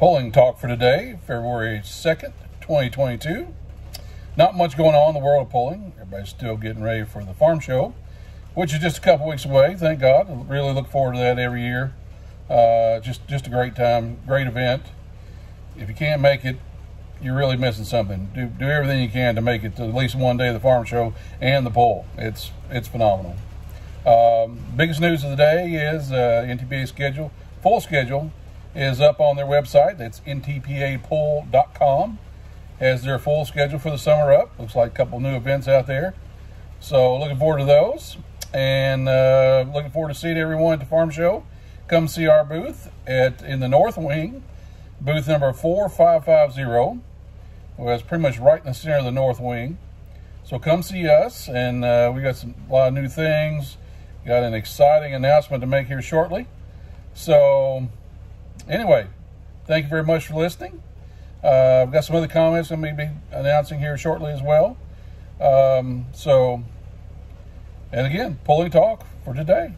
pulling talk for today, February 2nd, 2022. Not much going on in the world of pulling. Everybody's still getting ready for the farm show, which is just a couple weeks away. Thank God. I really look forward to that every year. Uh, just just a great time, great event. If you can't make it, you're really missing something. Do do everything you can to make it to at least one day of the farm show and the pull. It's it's phenomenal. Um, biggest news of the day is uh, NTPA schedule, full schedule, is up on their website. That's ntpapull.com. Has their full schedule for the summer up. Looks like a couple new events out there. So looking forward to those, and uh, looking forward to seeing everyone at the farm show. Come see our booth at in the North Wing, booth number four five five zero. Well, it's pretty much right in the center of the North Wing. So come see us, and uh, we got some a lot of new things. Got an exciting announcement to make here shortly. So, anyway, thank you very much for listening. Uh, I've got some other comments I'm going to be announcing here shortly as well. Um, so, and again, pulling talk for today.